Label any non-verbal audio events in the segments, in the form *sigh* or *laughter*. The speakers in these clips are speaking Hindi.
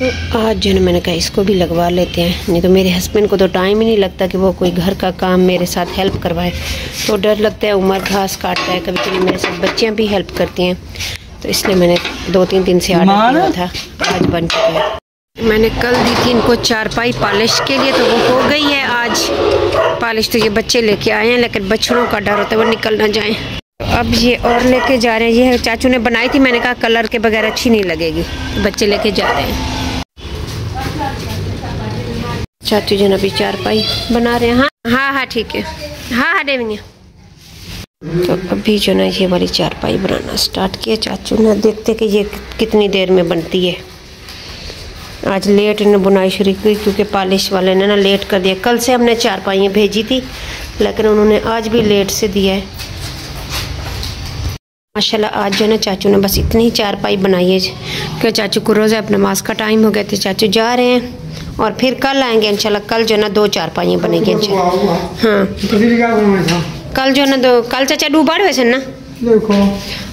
तो आज जो है मैंने कहा इसको भी लगवा लेते हैं। नहीं तो मेरे हस्बैंड को तो टाइम ही नहीं लगता कि वो कोई घर का काम मेरे साथ हेल्प करवाए। तो डर लगता है उमर घास काटता है कभी कभी मेरे साथ बच्चियाँ भी हेल्प करती हैं। तो इसलिए मैंने दो तीन दिन से ऑर्डर किया था। आज बन चुका है। मैंने कल दी थी इनको चारपाई पॉलिश के लिए तो वो हो गई है आज। पॉलिश तो ये बच्चे लेके आए हैं लेकिन बच्चों का डर होता है वो निकल ना जाए। अब ये और लेके जा रहे हैं। ये चाचू ने बनाई थी मैंने कहा कलर के बगैर अच्छी नहीं लगेगी। बच्चे लेके जा रहे हैं। चाचू जी अभी चार पाई। बना रहे हैं। हाँ हाँ हाँ ठीक है। हाँ हाँ देविनिया तो अभी जो ना ये वाली चारपाई बनाना स्टार्ट किया, चाचू ने। देखते कि ये कितनी देर में बनती है। आज लेट ने बुनाई शुरू की, क्योंकि पॉलिश वाले ने ना लेट कर दिया। कल से हमने चारपाइयाँ भेजी थी, लेकिन उन्होंने आज भी लेट से दिया है। माशाल्लाह, आज जो ना चाचू ने बस इतनी चारपाई बनाई है कि चाचू को रोज़ा अपने नमाज़ का टाइम हो गया। तो चाचू जा रहे हैं। और फिर कल आएँगे इंशाल्लाह। कल जो ना दो चार चारपाइयाँ बनेगी इंशाल्लाह। हाँ। कल जो ना दो कल चाचा डूबाड़ वैसे ना? देखो।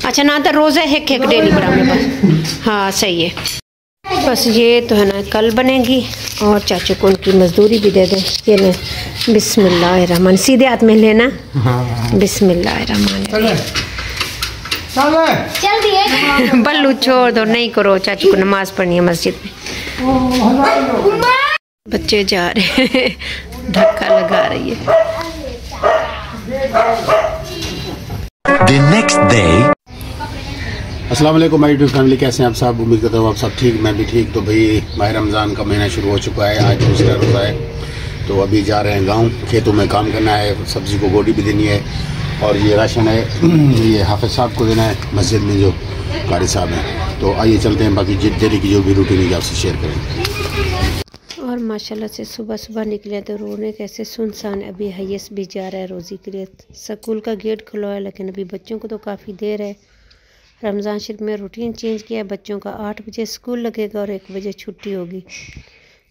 अच्छा ना तो रोज़ा है एक डेली बस? हाँ सही है। बस ये तो है ना कल बनेगी और चाचू को उनकी मजदूरी भी दे दें। ये लें बिस्मिल्लाह रहमान सीधे हाथ में लेना। बिस्मिल्लाह रहमान चले चले चल दिए बल्लू छोड़ दो नहीं करो। चाचू को नमाज़ पढ़नी है मस्जिद में। बच्चे जा रहे हैं। धक्का लगा रही है। The next day. अस्सलाम वालेकुम माय यूट्यूब फैमिली कैसे हैं आप सब? उम्मीद करता हूँ आप सब ठीक मैं भी ठीक। तो भाई माह रमज़ान का महीना शुरू हो चुका है आज दूसरा रोज़ा है। तो अभी जा रहे हैं गाँव खेतों में काम करना है सब्ज़ी को गोडी भी देनी है। और ये राशन है, *clears throat* ये हाफिज साहब को देना है, मस्जिद में जो कारी साहब हैं। तो आइए चलते हैं, बाकी डेली की जो भी रूटीन है आपसे शेयर करें। और माशाल्लाह से सुबह सुबह निकले तो रोने कैसे सुनसान, अभी हयस भी जा रहा है रोज़ी के लिए। स्कूल का गेट खुला है, लेकिन अभी बच्चों को तो काफ़ी देर है। रमज़ान शरीफ में रूटीन चेंज किया है, बच्चों का आठ बजे स्कूल लगेगा और एक बजे छुट्टी होगी।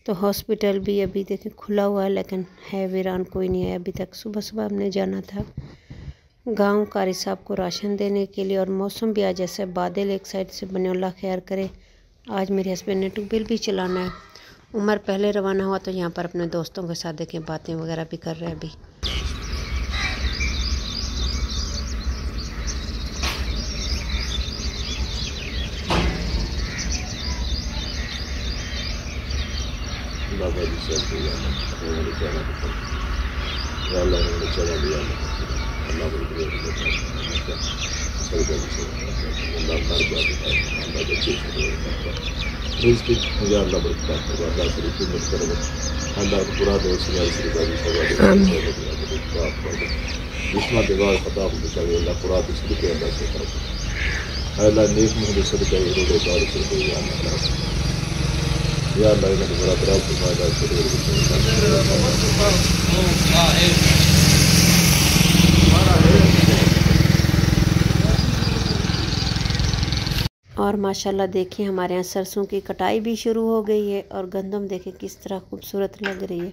तो हॉस्पिटल भी अभी देखें खुला हुआ है, लेकिन है वीरान, कोई नहीं है, अभी तक सुबह सुबह हमने जाना था। गाँव कारी साहब को राशन देने के लिए और मौसम भी आज जैसे बादल एक साइड से बने अल्लाह खैर करे। आज मेरे हस्बैंड ने ट्यूबवेल भी चलाना है। उमर पहले रवाना हुआ तो यहाँ पर अपने दोस्तों के साथ देखें, बातें वगैरह भी कर रहे हैं अभी। रिस्क मुझे अल्लाह बरकत करे अल्लाह से रिस्क मत करे अल्लाह को पूरा दो सियाई से बाजी सवाल जिसमा दीवार खता हो बेचारे अल्लाह पूरा तो सदके अल्लाह से करे अल्लाह नेक मुझे सदका ये रोडे गाड़ी से कोई या अल्लाह या अल्लाह इन्हें बड़ा बड़ा तुम्हारा और माशाल्लाह देखिए, हमारे यहाँ सरसों की कटाई भी शुरू हो गई है और गंदम देखें किस तरह खूबसूरत लग रही है।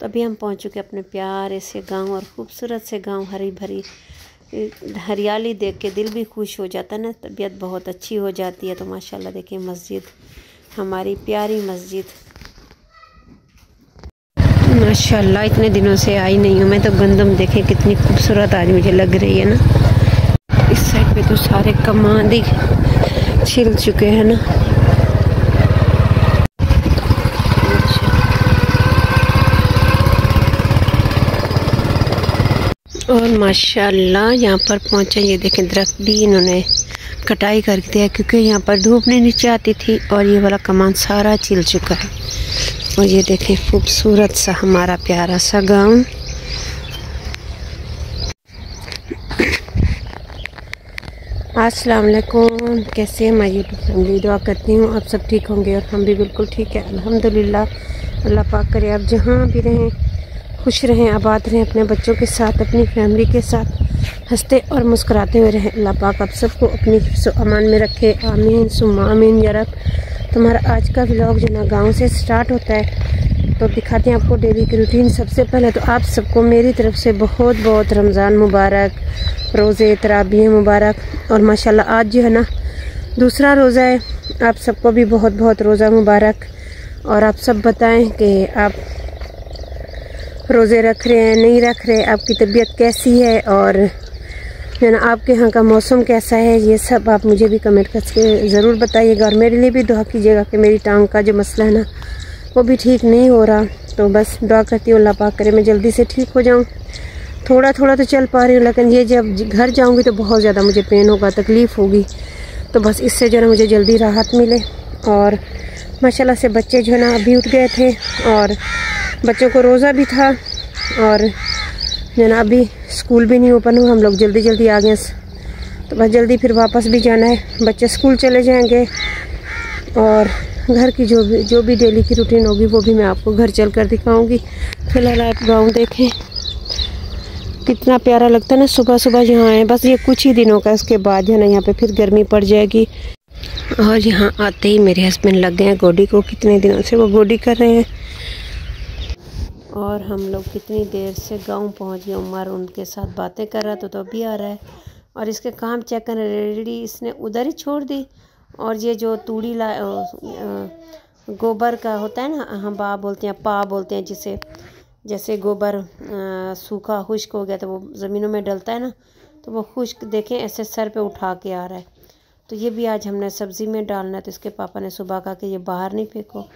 तो अभी हम पहुँच चुके अपने प्यारे से गाँव और खूबसूरत से गाँव हरी भरी हरियाली देख के दिल भी खुश हो जाता है ना, तबीयत बहुत अच्छी हो जाती है। तो माशाल्लाह देखिए, मस्जिद, हमारी प्यारी मस्जिद। माशाल्लाह, इतने दिनों से आई नहीं हूँ। मैं तो गंदम देखें कितनी खूबसूरत आज मुझे लग रही है ना। इस साइड पे तो सारे कमांदी छिल चुके हैं ना। और माशाल्लाह, यहाँ पर पहुँचे, ये देखें दरख्त भी इन्होंने कटाई कर दिया, क्योंकि यहाँ पर धूप नहीं नीचे आती थी और ये वाला कमान सारा छिल चुका है। और ये देखें खूबसूरत सा हमारा प्यारा सा गाँव। अस्सलाम वालेकुम, कैसे हैं? मैं यूट्यूब फैमिली दुआ करती हूँ, आप सब ठीक होंगे और हम भी बिल्कुल ठीक है। अल्हम्दुलिल्लाह, अल्लाह पाक करे आप जहाँ भी रहें, खुश रहें, आबाद रहें, अपने बच्चों के साथ, अपनी फैमिली के साथ, हँसते और मुस्कुराते हुए रहें। अल्लाह पाक आप सबको अपनी अमान में रखे। आमीन सुम आमीन रब तुम्हारा आज का ब्लॉग जो ना गाँव से स्टार्ट होता है तो दिखाते हैं आपको डेली की रूटीन सबसे पहले तो आप सबको मेरी तरफ़ से बहुत बहुत रमज़ान मुबारक, रोज़े तराबी मुबारक और माशाल्लाह आज जो है ना दूसरा रोज़ा है। आप सबको भी बहुत बहुत रोज़ा मुबारक और आप सब बताएँ कि आप रोज़े रख रहे हैं, नहीं रख रहे, आपकी तबीयत कैसी है और जो ना, आपके यहाँ का मौसम कैसा है? ये सब आप मुझे भी कमेंट करके ज़रूर बताइएगा और मेरे लिए भी दुआ कीजिएगा कि मेरी टांग का जो मसला है ना, वो भी ठीक नहीं हो रहा। तो बस दुआ करती हूँ, अल्लाह पाक करे, मैं जल्दी से ठीक हो जाऊँ। थोड़ा थोड़ा तो चल पा रही हूँ, लेकिन ये जब घर जाऊँगी तो बहुत ज़्यादा मुझे पेन होगा, तकलीफ़ होगी। तो बस इससे जो है मुझे जल्दी राहत मिले। और माशाल्लाह से बच्चे जो है ना, अभी उठ गए थे और बच्चों को रोज़ा भी था। और ना अभी स्कूल भी नहीं ओपन हुआ, हम लोग जल्दी जल्दी आ गए तो बस जल्दी फिर वापस भी जाना है। बच्चे स्कूल चले जाएँगे और घर की जो भी जो भी डेली की रूटीन होगी, वो भी मैं आपको घर चल कर दिखाऊँगी। फ़िलहाल आप गाँव देखें। कितना प्यारा लगता है ना सुबह सुबह यहाँ आए, बस ये कुछ ही दिनों का इसके बाद है ना, यहाँ पे फिर गर्मी पड़ जाएगी। और यहाँ आते ही मेरे हस्बैंड लग गए हैं गोडी को, कितने दिनों से वो गोडी कर रहे हैं। और हम लोग कितनी देर से गाँव पहुँच गए। उमर उनके साथ बातें कर रहा था तो अभी आ रहा है। और इसके काम चेक कर रेडी इसने उधर ही छोड़ दी। और ये जो तूड़ी ला गोबर का होता है ना, हम बा बोलते हैं, पा बोलते हैं जिसे, जैसे गोबर सूखा, खुश्क हो गया तो वो ज़मीनों में डलता है ना तो वो खुश्क देखें, ऐसे सर पे उठा के आ रहा है। तो ये भी आज हमने सब्ज़ी में डालना है तो इसके पापा ने सुबह कहा कि ये बाहर नहीं फेंको।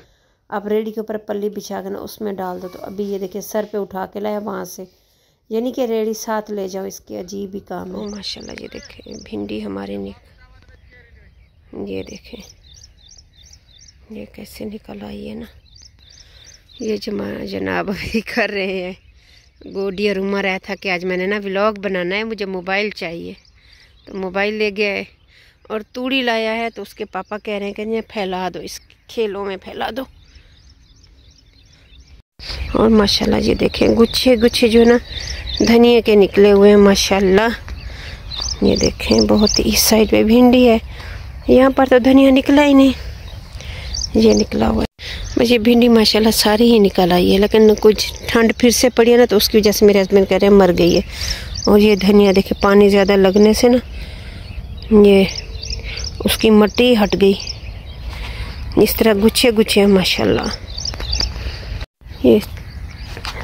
आप रेडी के ऊपर पल्ली बिछा कर ना उसमें डाल दो तो अभी ये देखिए सर पे उठा के लाया वहाँ से। यानी कि रेडी साथ ले जाओ, इसके अजीब ही काम है। माशाल्लाह, ये देखें, भिंडी हमारी निक ये देखें, ये कैसे निकल आई है ना। ये जमा जनाब अभी कर रहे हैं गोडी और उमर आया था कि आज मैंने ना व्लॉग बनाना है, मुझे मोबाइल चाहिए। तो मोबाइल ले गया है, और तूड़ी लाया है तो उसके पापा कह रहे हैं कि फैला दो, इस खेलों में फैला दो। और माशाल्लाह ये देखें, गुच्छे गुच्छे जो ना, धनिया के निकले हुए हैं, माशाल्लाह। ये देखें, बहुत इस साइड पे भिंडी है। यहाँ पर तो धनिया निकला ही नहीं। ये निकला हुआ है। बस ये भिंडी माशाल्लाह सारी ही निकल आई है, लेकिन कुछ ठंड फिर से पड़ी है ना तो उसकी वजह से मेरे हस्बैंड कह रहे हैं, मर गई है। और ये धनिया देखे, पानी ज़्यादा लगने से ना, ये उसकी मट्टी हट गई। इस तरह गुच्छे गुच्छे हैं, माशाल्लाह। ये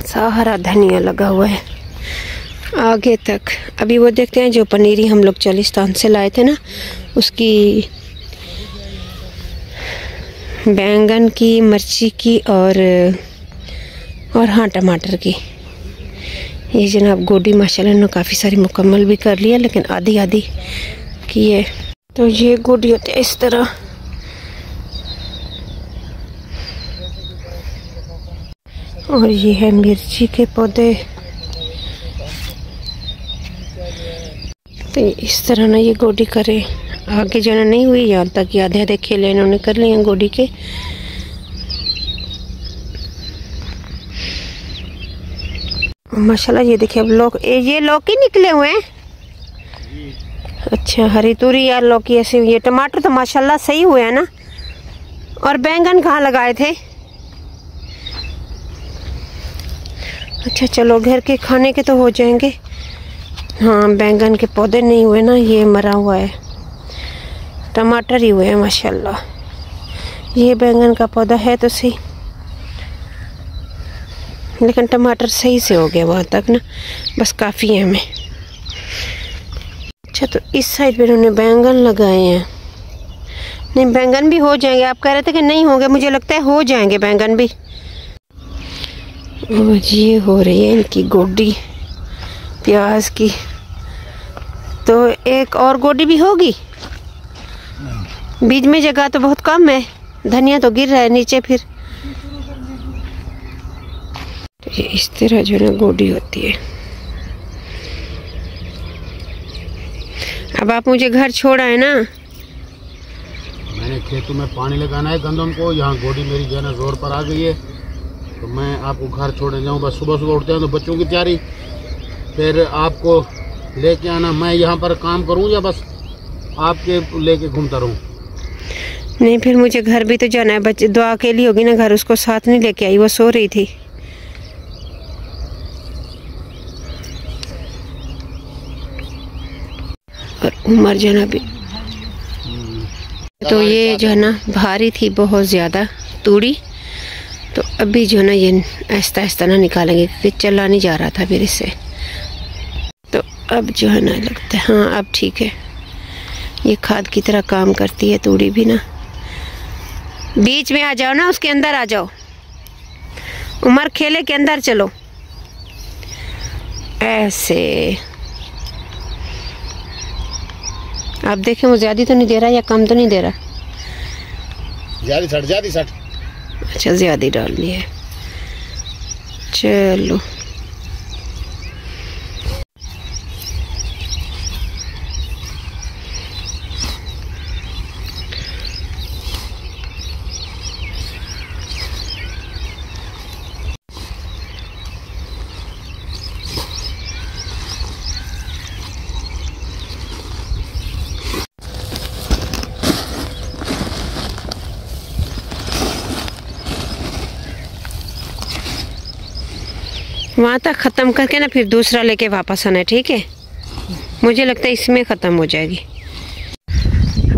सारा धनिया लगा हुआ है। आगे तक। अभी वो देखते हैं जो पनीरी हम लोग चालिस्तान से लाए थे ना, उसकी बैंगन की, मिर्ची की और और हाँ टमाटर की। ये जनाब गोडी माशाल्लाह ने काफ़ी सारी मुकम्मल भी कर लिया लेकिन आधी आधी की है। तो ये गोडी होते इस तरह। और ये है मिर्ची के पौधे। तो इस तरह ना ये गोडी करे। आगे जो है नहीं हुई, यहाँ तक आधे आधे खेले इन्होंने कर लिए गोडी के। माशाल्लाह, ये देखिए अब लोग ये लौकी निकले हुए हैं। अच्छा हरी तूरी यार लौकी ऐसे है। टमाटर तो माशाल्लाह सही हुए हैं ना। और बैंगन कहाँ लगाए थे? अच्छा चलो, घर के खाने के तो हो जाएँगे। हाँ बैंगन के पौधे नहीं हुए ना, ये मरा हुआ है। टमाटर ही हुए हैं, माशाल्लाह। ये बैंगन का पौधा है तो सही। लेकिन टमाटर सही से हो गया वहाँ तक ना। बस काफ़ी है हमें। अच्छा तो इस साइड पे उन्होंने बैंगन लगाए हैं। नहीं, बैंगन भी हो जाएँगे। आप कह रहे थे कि नहीं होंगे, मुझे लगता है हो जाएँगे बैंगन भी। और ये हो रही है इनकी गोडी, प्याज की। तो एक और गोडी भी होगी? बीज में जगह तो बहुत कम है, धनिया तो गिर रहा है नीचे फिर। ये इस तरह जो ना गोडी होती है। अब आप मुझे घर छोड़ा है ना। मैंने खेतों में पानी लगाना है गंदम को, यहाँ गोडी मेरी जो है ना ज़ोर पर आ गई है। तो मैं आपको घर छोड़ने जाऊँ बस सुबह सुबह उठते हैं तो बच्चों की तैयारी। फिर आपको लेके आना मैं यहाँ पर काम करूँ या बस आपके लेके घूमता रहूँ? नहीं फिर मुझे घर भी तो जाना है बच्चे दुआ अकेली होगी ना घर उसको साथ नहीं लेके आई वो सो रही थी। और उमर जाना भी तो ये जो है ना भारी थी बहुत ज़्यादा तूड़ी। तो अभी जो है ना ये आहिस्ता आहिस्ता ना निकालेंगे क्योंकि चला नहीं जा रहा था फिर इससे। तो अब जो है ना लगता है हाँ अब ठीक है। ये खाद की तरह काम करती है तूड़ी भी ना। बीच में आ जाओ ना, उसके अंदर आ जाओ। उमर खेले के अंदर चलो। ऐसे। आप देखें, वो ज़्यादा तो नहीं दे रहा या कम तो नहीं दे रहा? ज़्यादा सट ज़्यादा सट। अच्छा ज़्यादा डालनी है। चलो वहाँ तक ख़त्म करके ना फिर दूसरा लेके वापस आना है, ठीक है? मुझे लगता है इसमें ख़त्म हो जाएगी।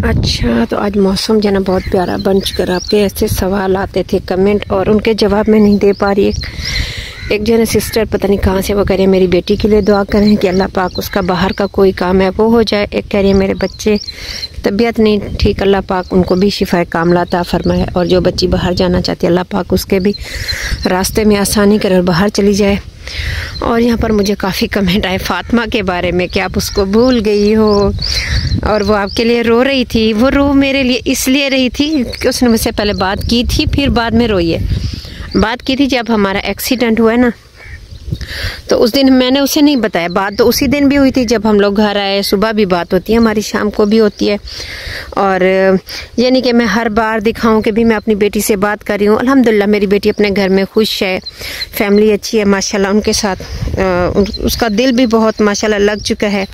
अच्छा तो आज मौसम जो ना बहुत प्यारा बन चुका आपके ऐसे सवाल आते थे कमेंट और उनके जवाब मैं नहीं दे पा रही। एक एक जो ना सिस्टर पता नहीं कहाँ से वो कह रही है, मेरी बेटी के लिए दुआ करें कि अल्लाह पाक उसका बाहर का कोई काम है, वो हो जाए। एक कह रही है, मेरे बच्चे, तबीयत नहीं ठीक, अल्लाह पाक उनको भी शिफा काम लाता फरमाए और जो बच्ची बाहर जाना चाहती है, अल्लाह पाक उसके भी रास्ते में आसानी करे और बाहर चली जाए। और यहाँ पर मुझे काफ़ी कमेंट आए फातिमा के बारे में कि आप उसको भूल गई हो। और वो आपके लिए रो रही थी। वो रो मेरे लिए इसलिए रही थी कि उसने मुझसे पहले बात की थी, फिर बाद में रोई है। बात की थी जब हमारा एक्सीडेंट हुआ है ना तो उस दिन मैंने उसे नहीं बताया। बात तो उसी दिन भी हुई थी, जब हम लोग घर आए, सुबह भी बात होती है, हमारी शाम को भी होती है। और ये नहीं कि मैं हर बार दिखाऊँ कि भी मैं अपनी बेटी से बात कर रही हूँ। अल्हम्दुलिल्लाह, मेरी बेटी अपने घर में खुश है, फैमिली अच्छी है, माशाल्लाह, उनके साथ उसका दिल भी बहुत, माशाल्लाह, लग चुका है।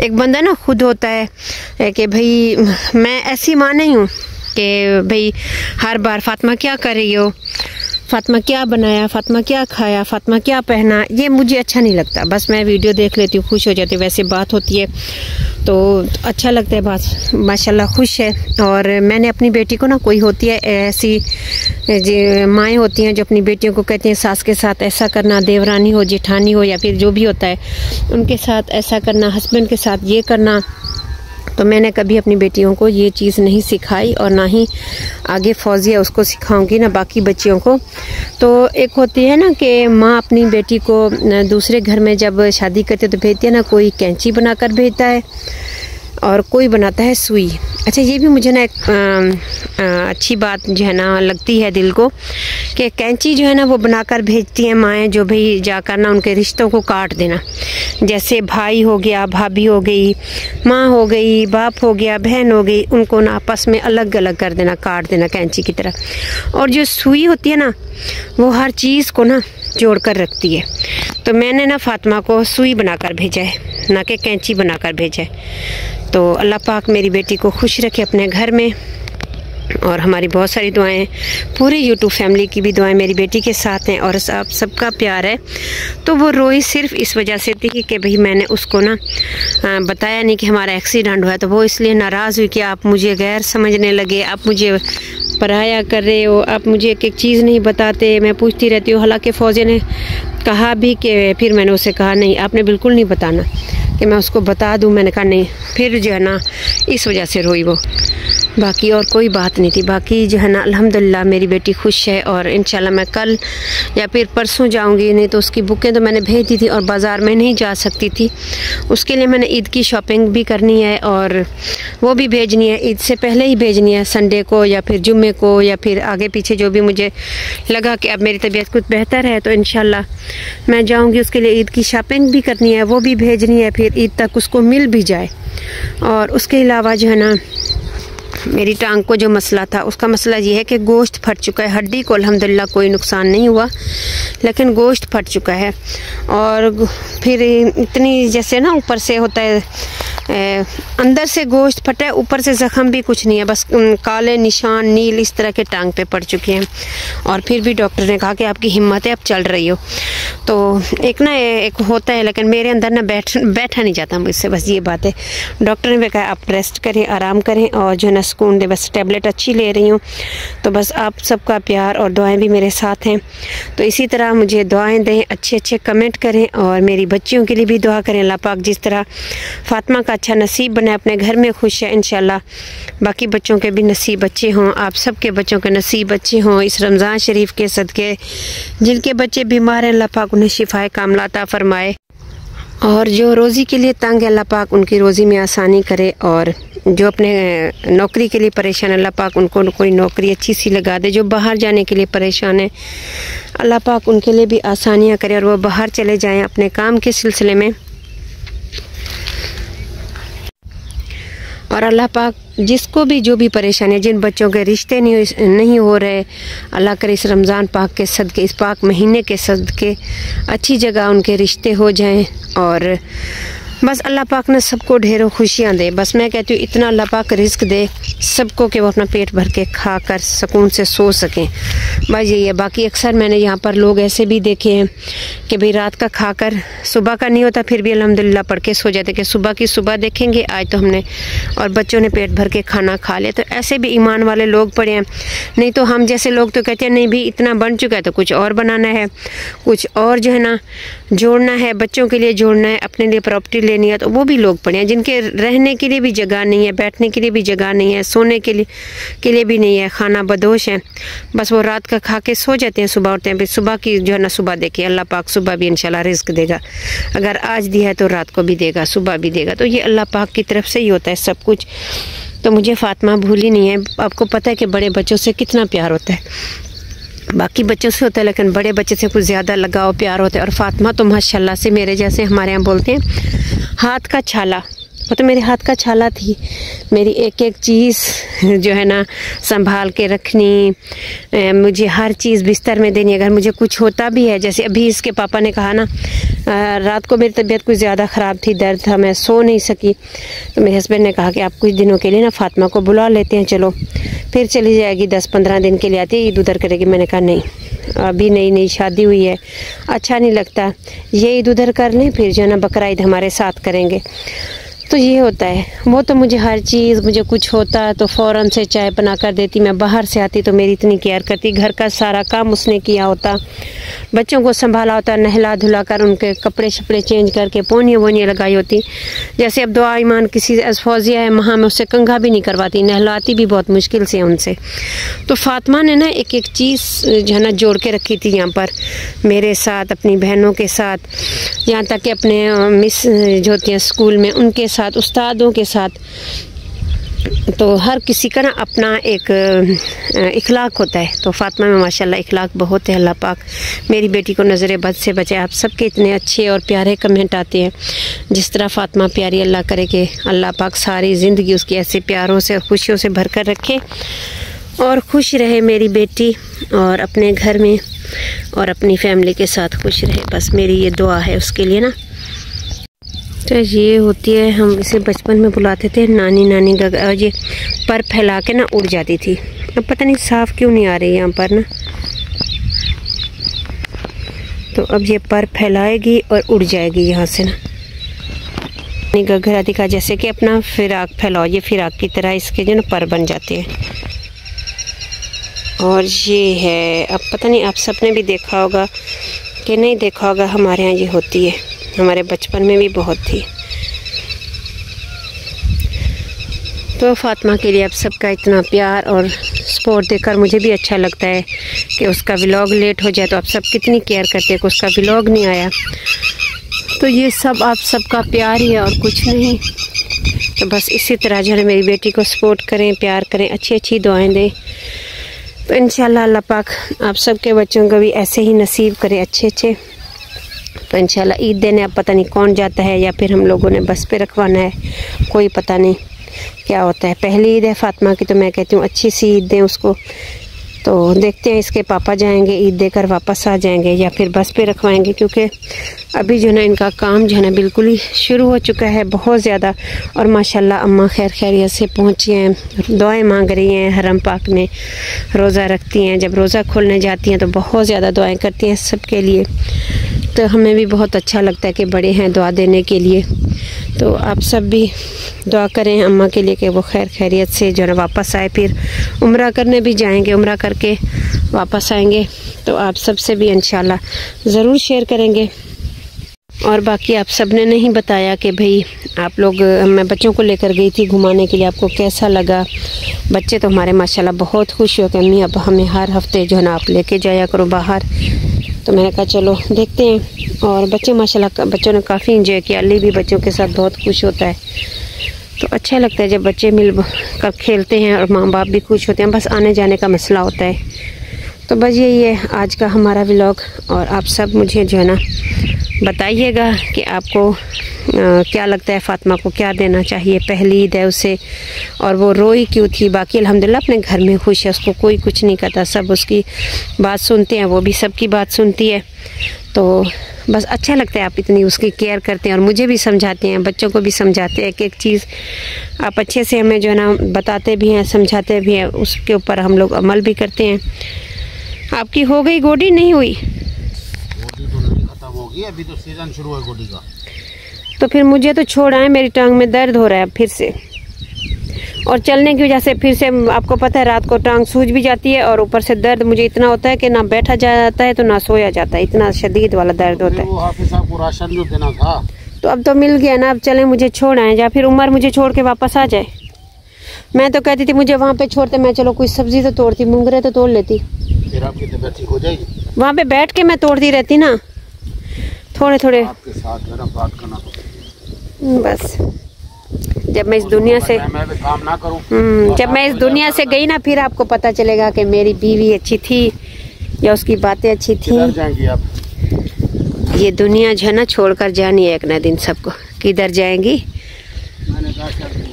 एक बंदा ना खुद होता है कि भाई, मैं ऐसी माँ नहीं हूँ कि भाई, हर बार, फातिमा क्या कर रही हो? फातिमा क्या बनाया, फातिमा क्या खाया, फातिमा क्या पहना, ये मुझे अच्छा नहीं लगता। बस मैं वीडियो देख लेती हूँ, खुश हो जाती हूँ, वैसे बात होती है तो अच्छा लगता है बात। माशाल्लाह, खुश है। और मैंने अपनी बेटी को ना, कोई होती है ऐसी माएँ होती हैं जो अपनी बेटियों को कहती हैं, सास के साथ ऐसा करना, देवरानी हो, जेठानी हो, या फिर जो भी होता है, उनके साथ ऐसा करना, हस्बैंड के साथ ये करना। तो मैंने कभी अपनी बेटियों को ये चीज़ नहीं सिखाई और ना ही आगे फौजिया उसको सिखाऊँगी, ना बाकी बच्चियों को। तो एक होती है ना कि माँ अपनी बेटी को दूसरे घर में जब शादी करती है तो भेजती है ना, कोई कैंची बनाकर भेजता है। और कोई बनाता है सुई। अच्छा ये भी मुझे ना एक आ, आ, अच्छी बात जो है ना लगती है दिल को कि कैंची जो है ना वो बनाकर भेजती हैं माएँ जो भाई जाकर ना उनके रिश्तों को काट देना। जैसे भाई हो गया भाभी हो गई माँ हो गई बाप हो गया बहन हो गई उनको ना आपस में अलग अलग कर देना काट देना कैंची की तरह। और जो सुई होती है ना वो हर चीज़ को ना जोड़ कर रखती है। तो मैंने ना फातिमा को सुई बनाकर भेजा है, ना कि कैंची बनाकर भेजा है। तो अल्लाह पाक मेरी बेटी को खुश रखे अपने घर में। और हमारी बहुत सारी दुआएँ पूरी यूट्यूब फैमिली की भी दुआएँ मेरी बेटी के साथ हैं और आप सबका प्यार है। तो वो रोई सिर्फ़ इस वजह से थी कि भाई मैंने उसको ना बताया नहीं कि हमारा एक्सीडेंट हुआ तो वो इसलिए नाराज़ हुई कि आप मुझे गैर समझने लगे, आप मुझे पराया कर रहे हो, आप मुझे एक एक चीज़ नहीं बताते। मैं पूछती रहती हूँ, हालाँकि फ़ौजी ने कहा भी कि फिर मैंने उसे कहा, नहीं, आपने बिल्कुल नहीं बताना। कि मैं उसको बता दूँ, मैंने कहा, नहीं, फिर जो है ना, इस वजह से रोई वो। बाकी और कोई बात नहीं थी। बाकी जो है ना, अल्हम्दुलिल्लाह, मेरी बेटी खुश है और इन मैं कल या फिर परसों जाऊँगी। नहीं तो उसकी बुकें तो मैंने भेज दी थी और बाज़ार में नहीं जा सकती थी। उसके लिए मैंने ईद की शॉपिंग भी करनी है और वो भी भेजनी है। ईद से पहले ही भेजनी है, संडे को या फिर जुम्मे को या फिर आगे पीछे जो भी मुझे लगा कि अब मेरी तबीयत कुछ बेहतर है तो इन मैं जाऊँगी। उसके लिए ईद की शॉपिंग भी करनी है, वो भी भेजनी है, फिर ईद तक उसको मिल भी जाए। और उसके अलावा जो है ना मेरी टांग को जो मसला था उसका मसला ये है कि गोश्त फट चुका है। हड्डी को अल्हम्दुलिल्लाह कोई नुकसान नहीं हुआ लेकिन गोश्त फट चुका है। और फिर इतनी जैसे ना ऊपर से होता है ए, अंदर से गोश्त फटा है ऊपर से ज़ख़म भी कुछ नहीं है बस काले निशान नील इस तरह के टांग पे पड़ चुके हैं। और फिर भी डॉक्टर ने कहा कि आपकी हिम्मत है अब चल रही हो। तो एक ना एक होता है लेकिन मेरे अंदर ना बैठ बैठा नहीं जाता मुझसे बस ये बात है। डॉक्टर ने भी कहा आप रेस्ट करें आराम करें और जो है ना सुकून दे, बस टैबलेट अच्छी ले रही हूँ। तो बस आप सबका प्यार और दुआएँ भी मेरे साथ हैं। तो इसी तरह मुझे दुआएँ दें अच्छे अच्छे कमेंट करें और मेरी बच्चियों के लिए भी दुआ करें। अल्लाह पाक जिस तरह फ़ातिमा का अच्छा नसीब बनाए अपने घर में खुश है इन बाकी बच्चों के भी नसीब अच्छे हों, आप सबके बच्चों के नसीब अच्छे हों। इस रमज़ान शरीफ के सदक़े, जिनके बच्चे बीमार हैं, अल्लाह पाक उन्हें शिफाए कामलाता फ़रमाए और जो रोज़ी के लिए तंग है, अल्लाह पाक उनकी रोज़ी में आसानी करे और जो अपने नौकरी के लिए परेशान है, अल्लाह पाक उनको कोई नौकरी अच्छी सी लगा दे, जो बाहर जाने के लिए परेशान है, अल्लाह पाक उनके लिए भी आसानियाँ करे और वह बाहर चले जाएँ अपने काम के सिलसिले में। और अल्लाह पाक जिसको भी जो भी परेशानी जिन बच्चों के रिश्ते नहीं नहीं हो रहे, अल्लाह करे इस रमज़ान पाक के सदके, इस पाक महीने के सदके अच्छी जगह उनके रिश्ते हो जाएँ और बस अल्लाह पाक ने सबको ढेरों खुशियाँ दे। बस मैं कहती हूँ, इतना अल्लाह पाक रिस्क दे, सबको कि वो अपना पेट भर के खा कर सुकून से सो सकें। बस यही है। बाकी अक्सर मैंने यहाँ पर लोग ऐसे भी देखे हैं कि भाई रात का खाकर सुबह का नहीं होता, फिर भी अलहमदिल्ला पढ़ के सो जाते कि सुबह की सुबह देखेंगे, आज तो हमने और बच्चों ने पेट भर के खाना खा लिया। तो ऐसे भी ईमान वाले लोग पड़े हैं। नहीं तो हम जैसे लोग तो कहते हैं, नहीं भी इतना बन चुका है तो कुछ और बनाना है, कुछ और जो है ना, जोड़ना है, बच्चों के लिए जोड़ना है, अपने लिए प्रॉपर्टी लेनी है तो वो भी लोग पड़े हैं, जिनके रहने के लिए भी जगह नहीं है, बैठने के लिए भी जगह नहीं है, सोने के लिए के लिए भी नहीं है, खाना बदोश है। बस वो रात का खा के सो जाते हैं, सुबह उठते हैं सुबह की जो है ना, सुबह देखिए अल्लाह पाक सुबह भी इंशाल्लाह रिस्क देगा। अगर आज दिया है तो रात को भी देगा, सुबह भी देगा। तो ये अल्लाह पाक की तरफ़ से ही होता है सब कुछ। तो मुझे फातिमा भूली नहीं है, आपको पता है कि बड़े बच्चों से कितना प्यार होता है। बाकी बच्चों से होता है, लेकिन बड़े बच्चे से कुछ ज़्यादा लगाव, प्यार होता है। और फातिमा तो माशाल्लाह से मेरे जैसे हमारे यहाँ बोलते हैं, हाथ का छाला। वो तो मेरे हाथ का छाला थी। मेरी एक एक चीज़ जो है ना, संभाल के रखनी मुझे हर चीज़ बिस्तर में देनी। अगर मुझे कुछ होता भी है, जैसे अभी इसके पापा ने कहा ना रात को मेरी तबीयत कुछ ज़्यादा ख़राब थी, दर्द था, मैं सो नहीं सकी। तो मेरे हस्बैंड ने कहा कि आप कुछ दिनों के लिए ना फातिमा को बुला लेते हैं, चलो। फिर चली जाएगी दस पंद्रह दिन के लिए आती है, ईद उधर करेगी। मैंने कहा, नहीं, अभी नई नई शादी हुई है अच्छा नहीं लगता। ये ईद उधर कर लें, फिर जो है ना, बकरा ईद हमारे साथ करेंगे। तो ये होता है। वो तो मुझे हर चीज़, मुझे कुछ होता तो फ़ौर से चाय बना कर देती। मैं बाहर से आती तो मेरी इतनी केयर करती। घर का सारा काम उसने किया होता। बच्चों को संभाला होता नहला धुला कर उनके कपड़े शपड़े चेंज करके पोनियाँ वोनियाँ लगाई होती। जैसे अब दुआ, ईमान किसी फौजिया है वहाँ मैं उससे कंघा भी नहीं करवाती। नहलाती भी बहुत मुश्किल से उनसे। तो फातिमा ने ना एक एक चीज़ जो है ना जोड़ के रखी थी यहाँ पर। मेरे साथ, अपनी बहनों के साथ। यहाँ तक कि अपने मिस जो होती हैं स्कूल में, उनके साथ साथ उस्तादों के साथ तो हर किसी का ना अपना एक इखलाक होता है। तो फातिमा में माशाल्लाह इखलाक बहुत है, अल्लाह पाक मेरी बेटी को नज़र बद से बचे आप सबके इतने अच्छे और प्यारे कमेंट आते हैं। जिस तरह फातिमा प्यारी अल्लाह करे कि अल्लाह पाक सारी ज़िंदगी उसकी ऐसे प्यारों से खुशियों से भर कर रखे और खुश रहे मेरी बेटी और अपने घर में और अपनी फैमिली के साथ खुश रहे। बस मेरी ये दुआ है उसके लिए ना। तो ये होती है, हम इसे बचपन में बुलाते थे, नानी नानी का ये पर फैला के ना उड़ जाती थी। अब पता नहीं साफ़ क्यों नहीं आ रही यहाँ पर ना। तो अब ये पर फैलाएगी और उड़ जाएगी यहाँ से ना। नानी गघरा दिखा जैसे कि अपना फिराक फैलाओ, ये फिराक की तरह इसके जो ना पर बन जाते हैं। और ये है, अब पता नहीं आप सबने भी देखा होगा कि नहीं देखा होगा, हमारे यहाँ ये होती है। हमारे बचपन में भी बहुत थी। तो फातिमा के लिए आप सबका इतना प्यार और सपोर्ट देकर मुझे भी अच्छा लगता है कि उसका व्लॉग लेट हो जाए तो आप सब कितनी केयर करते हैं कि उसका व्लॉग नहीं आया। तो ये सब आप सबका प्यार ही है और कुछ नहीं। तो बस इसी तरह जो है मेरी बेटी को सपोर्ट करें, प्यार करें अच्छी अच्छी दुआएँ दें। तो इन अल्लाह पाक आप सबके बच्चों को भी ऐसे ही नसीब करें अच्छे अच्छे तो इंशाल्लाह ईद देने अब पता नहीं कौन जाता है या फिर हम लोगों ने बस पे रखवाना है, कोई पता नहीं क्या होता है। पहली ईद है फातिमा की तो मैं कहती हूँ अच्छी सी ईद दें उसको। तो देखते हैं इसके पापा जाएँगे, ईद देकर वापस आ जाएँगे या फिर बस पे रखवाएँगे, क्योंकि अभी जो है ना इनका काम जो है ना बिल्कुल ही शुरू हो चुका है, बहुत ज़्यादा। और माशाल्लाह अम्मा खैर खैरियत से पहुँची हैं, दुआएँ मांग रही हैं हरम पाक में। रोज़ा रखती हैं, जब रोज़ा खोलने जाती हैं तो बहुत ज़्यादा दुआएँ करती हैं सबके लिए। तो हमें भी बहुत अच्छा लगता है कि बड़े हैं दुआ देने के लिए। तो आप सब भी दुआ करें अम्मा के लिए कि वो खैर खैरियत से जो है वापस आए, फिर उम्र करने भी जाएँगे, उम्र करके वापस आएँगे। तो आप सबसे भी इंशाल्लाह ज़रूर शेयर करेंगे। और बाकी आप सबने नहीं बताया कि भाई आप लोग, मैं बच्चों को लेकर गई थी घुमाने के लिए, आपको कैसा लगा? बच्चे तो हमारे माशाल्लाह बहुत खुश हो कि अम्मी, अब हमें हर हफ़्ते जो है ना आप लेके जाया करो बाहर। तो मैंने कहा, चलो, देखते हैं। और बच्चे माशाल्लाह बच्चों ने काफ़ी इंजॉय किया। अली भी बच्चों के साथ बहुत खुश होता है। तो अच्छा लगता है जब बच्चे मिल कर खेलते हैं और माँ बाप भी खुश होते हैं। बस आने जाने का मसला होता है। तो बस यही है आज का हमारा व्लॉग और आप सब मुझे जो है ना बताइएगा कि आपको आ, क्या लगता है फ़ातिमा को क्या देना चाहिए? पहली ईद है उसे और वो रोई क्यों थी? बाकी अल्हम्दुलिल्लाह अपने घर में खुश है उसको कोई कुछ नहीं कहता। सब उसकी बात सुनते हैं वो भी सबकी बात सुनती है। तो बस अच्छा लगता है आप इतनी उसकी केयर करते हैं और मुझे भी समझाते हैं बच्चों को भी समझाते हैं एक एक चीज़ आप अच्छे से हमें जो है ना बताते भी हैं समझाते भी हैं उसके ऊपर हम लोग अमल भी करते हैं। आपकी हो गई गोडी? नहीं हुई। होगी? अभी तो सीज़न शुरू है गोडी का। तो फिर मुझे तो छोड़ आए मेरी टांग में दर्द हो रहा है फिर से। और चलने की वजह से फिर से आपको पता है रात को टांग सूज भी जाती है और ऊपर से दर्द मुझे इतना होता है कि ना बैठा जाता है तो ना सोया जाता है। इतना शदीद वाला दर्द होता है। राशन जो देना था। तो अब तो मिल गया ना अब चले मुझे छोड़ आए या फिर उमर मुझे छोड़ के वापस आ जाए। मैं तो कहती थी मुझे वहाँ पे छोड़ते मैं चलो कोई सब्ज़ी तो तोड़ती मुंगरे तो तोड़ लेती। फिर आपकी हो जाएगी? वहाँ पे बैठ के मैं तोड़ती रहती ना। थोड़े थोड़े। आपके साथ ना बात करना बस। जब मैं इस दुनिया से मैं भी काम ना करूँ। हम्म, जब मैं इस दुनिया से गई ना फिर आपको पता चलेगा कि मेरी बीवी अच्छी थी या उसकी बातें अच्छी थी। आप? ये दुनिया जो है ना छोड़कर जानी है एक ना दिन सबको। किधर जाएँगी? करूँ।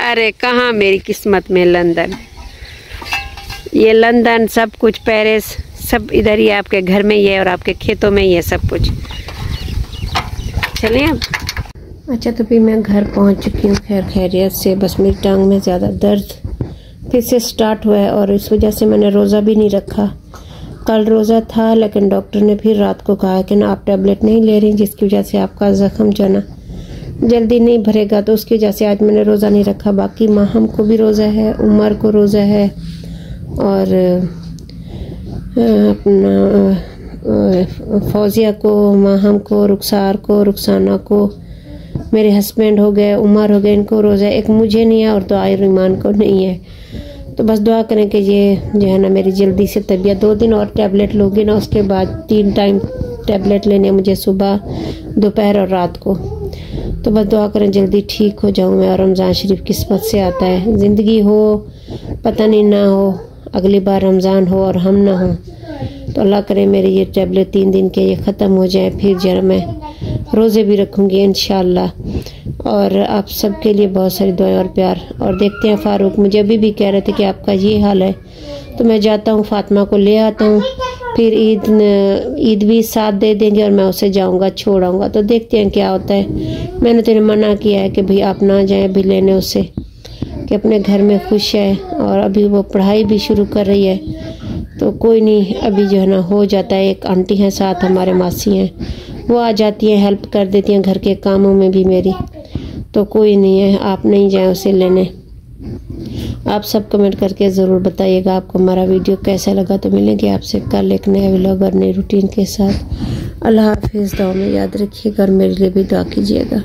अरे कहाँ मेरी किस्मत में लंदन? ये लंदन सब कुछ पेरिस सब इधर ही आपके घर में ही है और आपके खेतों में ही है सब कुछ। चलिए अब। अच्छा तो फिर मैं घर पहुँच चुकी हूँ, खैर खैरियत से। बस मेरी टांग में ज़्यादा दर्द फिर से स्टार्ट हुआ है और इस वजह से मैंने रोज़ा भी नहीं रखा। कल रोज़ा था, लेकिन डॉक्टर ने फिर रात को कहा कि ना, आप टैबलेट नहीं ले रही, जिसकी वजह से आपका ज़ख्म जो ना जल्दी नहीं भरेगा। तो उसकी वजह से आज मैंने रोज़ा नहीं रखा। बाकी माहम को भी रोज़ा है, उमर को रोज़ा है और फौजिया को, माहम को, रुखसार को, रुखसाना को, मेरे हस्बैंड हो गए, उमर हो गए, इनको रोज़ा एक मुझे नहीं है और तो आयरमान को नहीं है। तो बस दुआ करें कि ये जो है ना मेरी जल्दी से तबीयत, दो दिन और टैबलेट लोगी ना, उसके बाद तीन टाइम टैबलेट लेने मुझे सुबह, दोपहर और रात को। तो बस दुआ करें जल्दी ठीक हो जाऊँ मैं और रमज़ान शरीफ किस्मत से आता है। ज़िंदगी हो, पता नहीं ना हो अगली बार रमज़ान हो और हम ना हो। तो अल्लाह करे मेरे ये टैबलेट तीन दिन के ये ख़त्म हो जाए, फिर जरा मैं रोज़े भी रखूँगी इन और आप सब के लिए बहुत सारी दुआएँ और प्यार। और देखते हैं फ़ारूक, मुझे अभी भी कह रहे थे कि आपका ये हाल है। तो मैं जाता हूँ, फातिमा को ले आता हूँ। फिर ईद ईद भी साथ दे देंगे और मैं उसे जाऊँगा छोड़ आऊँगा तो देखते हैं क्या होता है। मैंने तेरे मना किया है कि भाई आप ना जाएँ, अभी लेने उसे। कि अपने घर में खुश है और अभी वो पढ़ाई भी शुरू कर रही है। तो कोई नहीं, अभी जो है ना हो जाता है। एक आंटी हैं साथ, हमारे मासी हैं। वो आ जाती हैं, हेल्प कर देती हैं घर के कामों में भी मेरी। तो कोई नहीं है, आप नहीं जाएँ उसे लेने। आप सब कमेंट करके ज़रूर बताइएगा आपको हमारा वीडियो कैसा लगा। तो मिलेंगे आपसे कल एक नए व्लॉग और नई रूटीन के साथ। अल्लाह हाफिज़, दुआ में याद रखिएगा और मेरे लिए भी दुआ कीजिएगा।